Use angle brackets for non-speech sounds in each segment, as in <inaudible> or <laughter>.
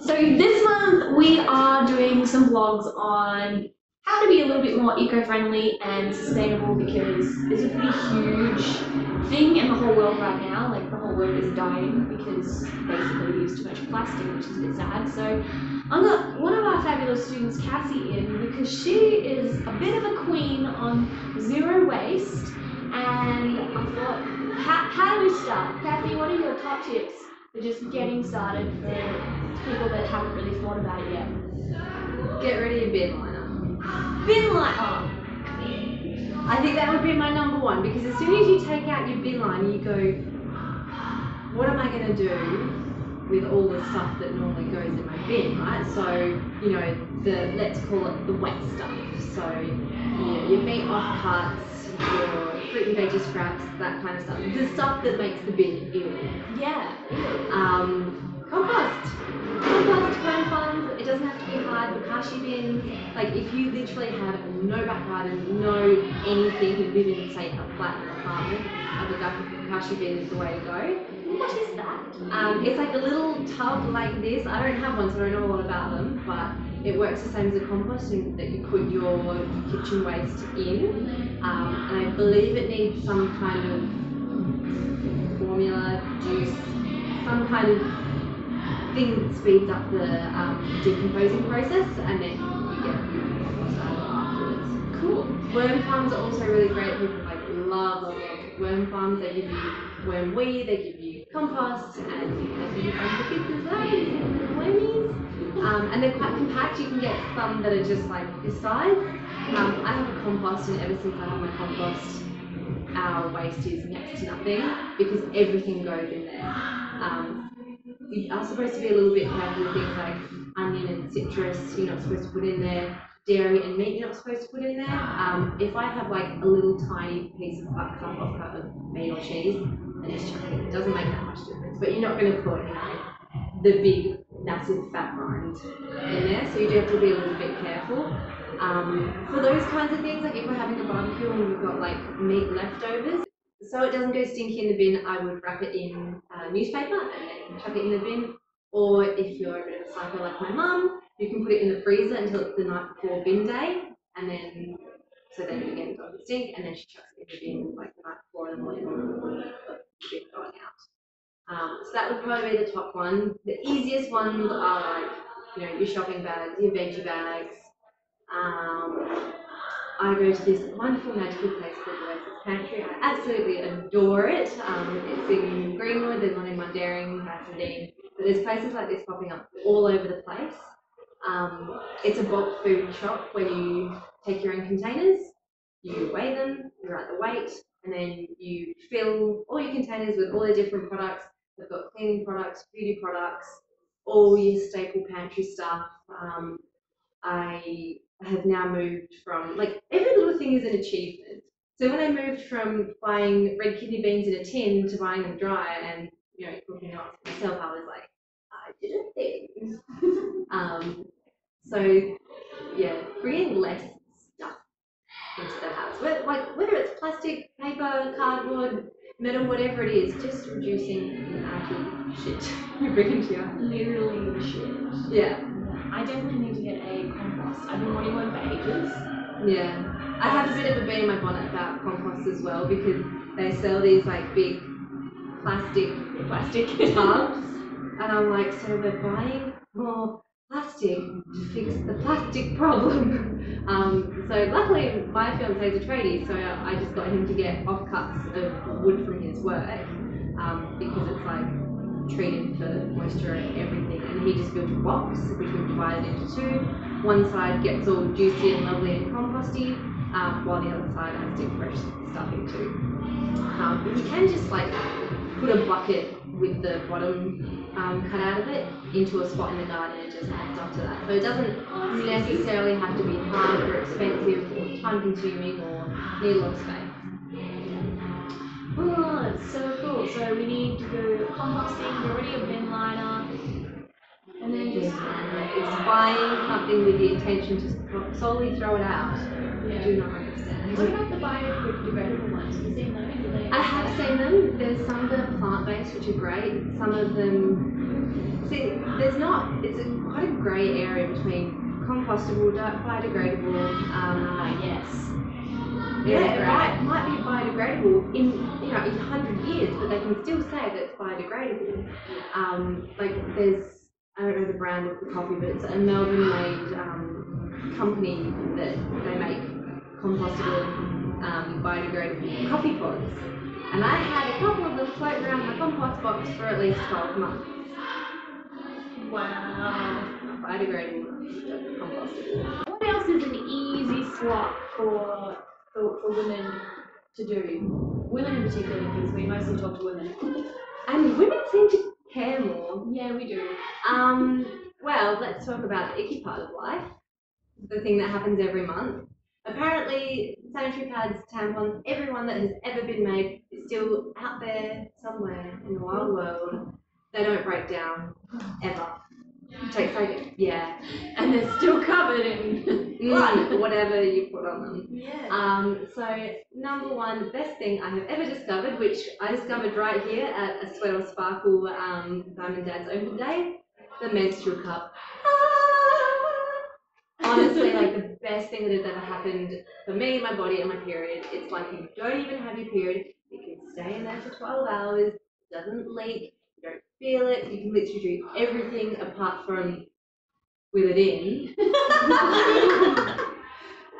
So this month we are doing some vlogs on how to be a little bit more eco-friendly and sustainable because it's a pretty huge thing in the whole world right now. Like the whole world is dying because basically we use too much plastic, which is a bit sad. So I'm got one of our fabulous students, Cassie, in because she is a bit of a queen on zero waste. And I thought, how, how do we start? Cassie, what are your top tips for just getting started for people that haven't really thought about it yet? Get ready your bin liner. Bin liner. I think that would be my number one because as soon as you take out your bin liner, you go, what am I going to do with all the stuff that normally goes in my bin, right? So, you know, the let's call it the wet stuff. So, your, your meat off cuts, your fruit and veggie scraps, that kind of stuff. The stuff that makes the bin ew. Yeah. Um, compost. Compost, worm farms, it doesn't have to be hard. Bokashi bins, like if you literally had no back garden, no anything, you live in, say, a flat an apartment, a Bokashi bin is the way to go. What is that? Um, it's like a little tub like this. I don't have one, so I don't know all about them, but it works the same as a compost in that you put your kitchen waste in. Um, and I believe it needs some kind of formula, juice, some kind of thing that speeds up the um, decomposing process, and then you get compost out afterwards. Cool. Worm farms are also really great. People like love, love, love worm farms. They give you worm weed, they give you compost, and they give you kids as well. Um, and they're quite compact. You can get some that are just like this size. Um, I have a compost, and ever since I have my compost, our waste is next to nothing because everything goes in there. Um, you are supposed to be a little bit careful with things like onion and citrus. You're not supposed to put in there. Dairy and meat you're not supposed to put in there. Um, if I have like a little tiny piece of off cut of meat or cheese and just chuck it doesn't make that much difference. But you're not going to put you know the big massive fat rind in there, so you do have to be a little bit careful. Um, for those kinds of things, like if we're having a barbecue and we've got like meat leftovers, so it doesn't go stinky in the bin, I would wrap it in uh, newspaper and then chuck it in the bin. Or if you're a bit of a psycho like my mum, you can put it in the freezer until it's the night before bin day, and then so then again it doesn't stink, and then she chucks it in the bin like the night before in the morning when the bin going out. Um, so that would probably be the top one. The easiest ones are like you know your shopping bags, your veggie bags. Um, I go to this wonderful magical place called the Oasis Pantry. I absolutely adore it. Um, it's in Greenwood, there's one in Mundaring, Bassendean, but there's places like this popping up all over the place. Um, it's a bulk food shop where you take your own containers, you weigh them, you write the weight, and then you fill all your containers with all the different products. They've got cleaning products, beauty products, all your staple pantry stuff. Um, I have now moved from like every little thing is an achievement. So when I moved from buying red kidney beans in a tin to buying them dry and you know cooking up myself, I was like, I did a thing. <laughs> um, so yeah, bringing less stuff into the house, whether, like whether it's plastic, paper, cardboard, metal, whatever it is, just reducing the amount shit <laughs> you bring into your house. Literally shit. Yeah, I definitely need to get a compost. I've been wanting one for ages. yeah. I have a bit of a bee in my bonnet about compost as well because they sell these like big plastic Plastic. <laughs> tubs, and I'm like, so we're buying more plastic to fix the plastic problem. Um, so luckily, my fiance is a tradie, so I just got him to get offcuts of wood from his work um, because it's like treated for moisture and everything. And he just built a box which we divided into two. One side gets all juicy and lovely and composty, um, while the other side has to fresh stuff into. Um, you can just like put a bucket with the bottom um, cut out of it into a spot in the garden and just add stuff to that. So it doesn't necessarily have to be hard or expensive or time consuming or need a lot of space. Oh, it's so cool. So we need to go composting, get already of bin liner, and then just It's buying something with the intention to solely throw it out. I yeah. do not understand. What about the biodegradable ones? Have you seen those? I have seen them. There's some that are plant based, which are great. Some of them See, there's not. It's a, quite a grey area between compostable, biodegradable. Um, Ah, yes. yeah, it might, might be biodegradable in you know in hundred years, but they can still say that it's biodegradable. Um, like there's I don't know the brand of the coffee, but it's a Melbourne-made um, company that they make compostable, um, biodegradable coffee pods. And I had a couple of them floating around my compost box for at least 12 months. Wow. Biodegradable, compostable. What else is an easy swap for, for, for women to do? Women in particular, because we mostly talk to women. And women seem to care more. Yeah, we do. Um, well, let's talk about the icky part of life. The thing that happens every month. Apparently, sanitary pads, tampons, everyone that has ever been made still out there somewhere in the wild world. They don't break down ever. Take like yeah, And they're still covered in <laughs> mm, whatever you put on them. Yeah. Um, so number one, the best thing I have ever discovered, which I discovered right here at a Sweat or Sparkle um, Diamond Dance Open Day, the menstrual cup. Honestly, like the best thing that has ever happened for me, my body, and my period. It's like you don't even have your period. Stay in there for 12 hours. It doesn't leak. You don't feel it. You can literally do everything apart from with it in. <laughs>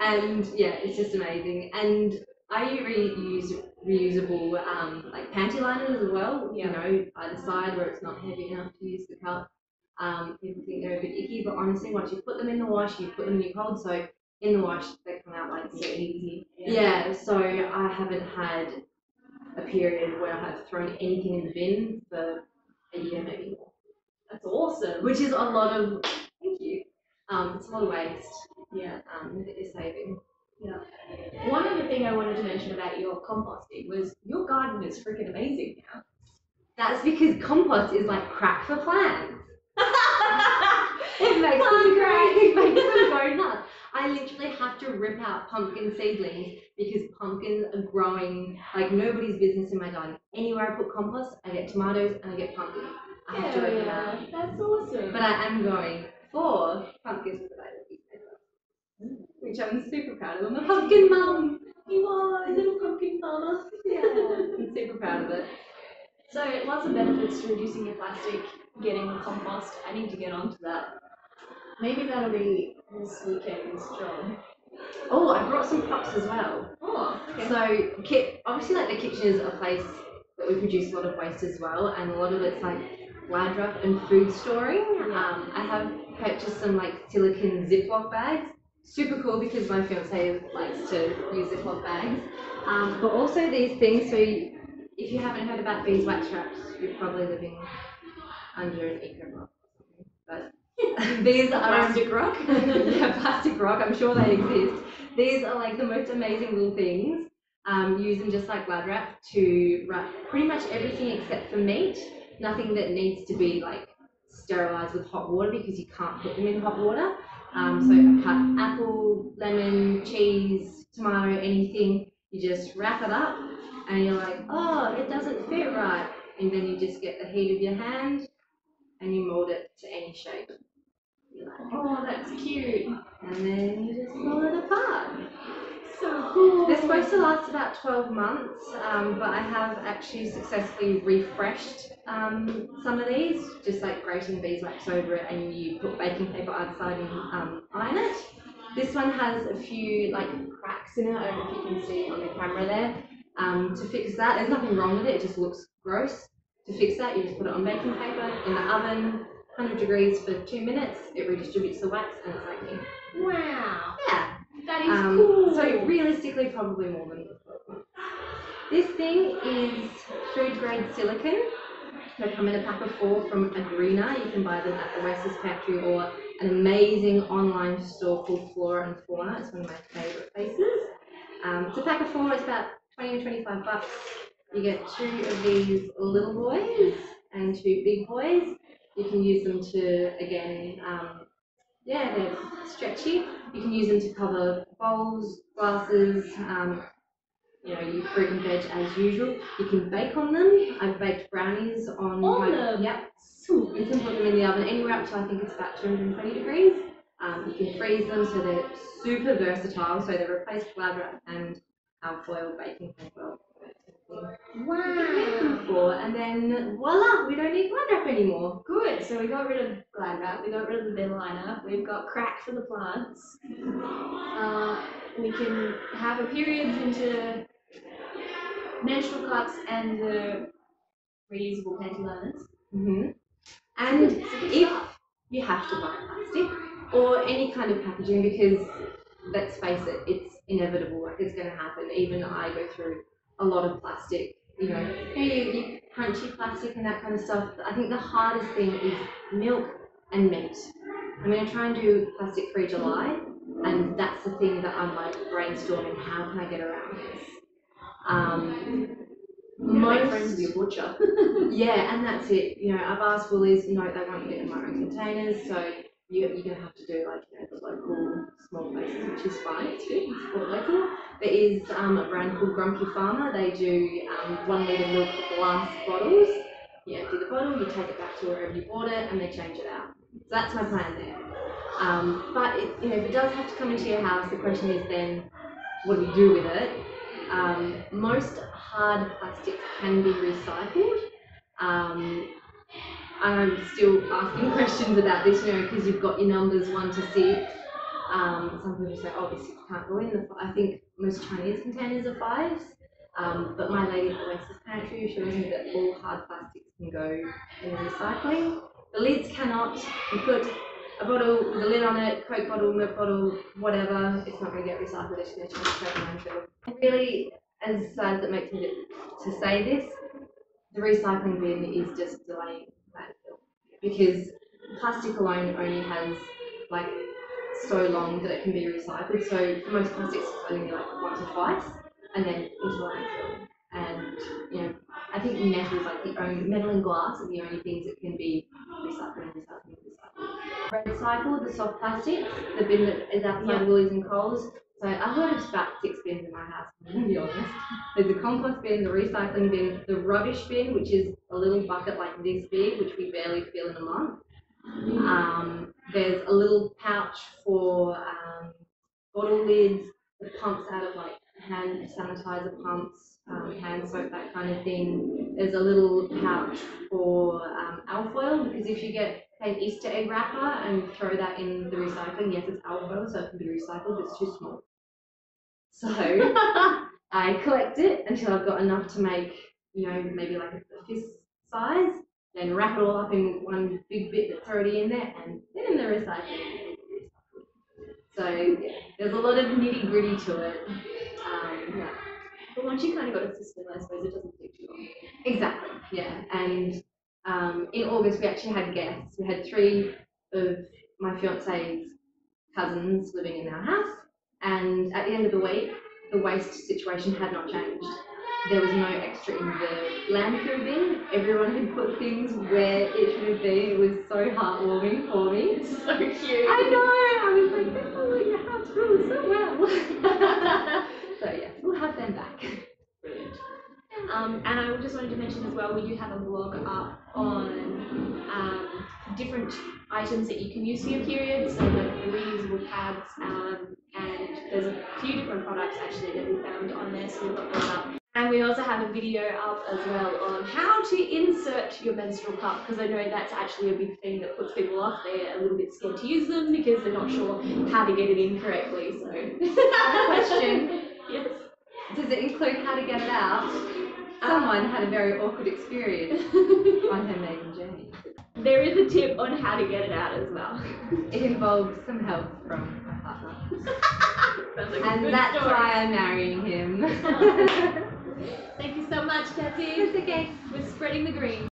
and yeah, it's just amazing. And I reuse reusable um, like panty liners as well. Yeah. You know, either side where it's not heavy enough to use the cup. Um, people think they're a bit icky, but honestly, once you put them in the wash, you put them in your cold soak in the wash, they come out like so easy. Yeah. So I haven't had a period where I have thrown anything in the bin for a year, maybe more That's awesome. which is a lot of thank you. Um, it's a lot of waste. Yeah. Um, that you're saving. One other thing I wanted to mention about your composting was your garden is freaking amazing now. That's because compost is like crack for plants. <laughs> It makes them Plant go, it makes them go nuts. I literally have to rip out pumpkin seedlings because pumpkins are growing like nobody's business in my garden. Anywhere I put compost, I get tomatoes and I get pumpkins. I have to rip them out. That's awesome. But I am going for pumpkins with the which I'm super proud of. I'm a pumpkin mum. you are a little pumpkin farmer. Yeah, <laughs> I'm super proud of it. So lots of benefits to reducing your plastic, getting compost. I need to get onto that. Maybe that'll be this weekend's job. Oh, I brought some props as well. Oh, okay. So, ki- obviously, like the kitchen is a place that we produce a lot of waste as well, and a lot of it's like wrap and food storing. Um, I have purchased some like silicon Ziploc bags. Super cool because my fiance likes to use Ziploc bags. Um, but also these things. So, you, if you haven't heard about beeswax wraps, you're probably living under an eco rock. <laughs> These are Plastic rock. <laughs> yeah, plastic rock. I'm sure they exist. <laughs> These are like the most amazing little things. Um, use them just like glad wrap to wrap pretty much everything except for meat. Nothing that needs to be like sterilized with hot water because you can't put them in hot water. Um, so I cut apple, lemon, cheese, tomato, anything. You just wrap it up, and you're like, oh, it doesn't fit right. And then you just get the heat of your hand, and you mold it to any shape. Like. Oh, that's cute. And then you just pull it apart. So cool. They're supposed to last about 12 months, um, but I have actually successfully refreshed um, some of these, just like grating beeswax over it, and you put baking paper outside and um, iron it. This one has a few like cracks in it. I don't know if you can see on the camera there. Um, to fix that, there's nothing wrong with it. It just looks gross. To fix that, you just put it on baking paper in the oven, 100 degrees for two minutes. It redistributes the wax, and it's like new. Wow. Yeah. That is Um, cool. So realistically, probably more than 12. This thing is food grade silicon. They come in a pack of four from Agrina. You can buy them at the Oasis Pantry or an amazing online store called Flora and Fauna. It's one of my favourite places. Um, it's a pack of four. It's about 20 or 25 bucks. You get two of these little boys and two big boys. You can use them to, again, um, yeah, they're stretchy. You can use them to cover bowls, glasses, um, you know, your fruit and veg as usual. You can bake on them. I've baked brownies on, On them? Yep. You can put them in the oven anywhere up to I think it's about 220 degrees. Um, you can freeze them so they're super versatile. So they replace glad wrap and foil baking foil. Wow. And then voila, we don't need glad wrap anymore. Good. So we got rid of glad wrap. We got rid of the bin liner. We've got crack for the plants. Uh, we can have a period into menstrual cups and the reusable panty liners. hmm And if you have to buy plastic or any kind of packaging because let's face it, it's inevitable, like it's going to happen. Even I go through a lot of plastic, you know, you, you crunchy plastic and that kind of stuff. I think the hardest thing is milk and meat. I'm going to try and do plastic free July, and that's the thing that I'm like brainstorming how can I get around this. Um, Make friends with your butcher. <laughs> yeah, and that's it. You know, I've asked Woolies, you know, they won't get in my own containers, so you, you're going to have to do like, you know, the local small places, which is fine. It's good. It's support local. There is um, a brand called Grumpy Farmer. They do um, one litre milk glass bottles. You empty the bottle, you take it back to wherever you bought it, and they change it out. So that's my plan there. Um, but it, you know, if it does have to come into your house, the question is then, what do we do with it? Um, most hard plastics can be recycled. Um, I'm still asking <laughs> questions about this, you know, because you've got your numbers one to six. Um, some people say, oh, this can't go in. The, I think most Chinese containers are fives. Um, but my lady at the Oasis Pantry shows me that all hard plastics can go in the recycling. The lids cannot. You put a bottle with a lid on it, Coke bottle, milk bottle, whatever, it's not going to get recycled, it's going to straight to landfill. And really, as sad as it makes me to, say this, the recycling bin is just delaying. Because plastic alone only has like so long that it can be recycled. So for most plastics, it's only like once or twice, and then into landfill. And you know, I think metal is like the only metal and glass are the only things that can be recycled and recycled and recycled. REDcycle, the soft plastics, the bin that is outside Yeah. Woolies and Coles. So I've got about six bins in my house, gonna be honest. There's the compost bin, the recycling bin, the rubbish bin, which is a little bucket like this big, which we barely fill in a month. Um, there's a little pouch for um, bottle lids that pumps out of like hand sanitizer pumps, um, hand soap, that kind of thing. There's a little pouch for um, alfoil because if you get an Easter egg wrapper and throw that in the recycling, yes, it's alfoil, so it can be recycled, but it's too small. So <laughs> I collect it until I've got enough to make, you know, maybe like a fist size, then wrap it all up in one big bit that's already in there, and then in the recycling. So yeah, there's a lot of nitty gritty to it. Um, Yeah. But once you kind of got a system, I suppose it doesn't take too long. Exactly, yeah. And um, in August, we actually had guests. We had three of my fiance's cousins living in our house. And at the end of the week, the waste situation had not changed. There was no extra in the landfill bin. Everyone had put things where it should have been. It was so heartwarming for me. It's <laughs> So cute. I know. I was like, make your house really so well. <laughs> so yeah, we'll have them back. Brilliant. Um, and I just wanted to mention as well, we do have a blog up different items that you can use for your period, so like reusable pads, um, and there's a few different products actually that we found on there, so we've got those up. And we also have a video up as well on how to insert your menstrual cup, because I know that's actually a big thing that puts people off. They're a little bit scared to use them because they're not sure how to get it in correctly. So, <laughs> Question. yes. Does it include how to get it out? Someone had a very awkward experience on her maiden journey. There is a tip on how to get it out as well. It involves some help from my partner. <laughs> Like And that's story. why I'm marrying him. <laughs> Thank you so much, Cassie. it's okay. We're spreading the green.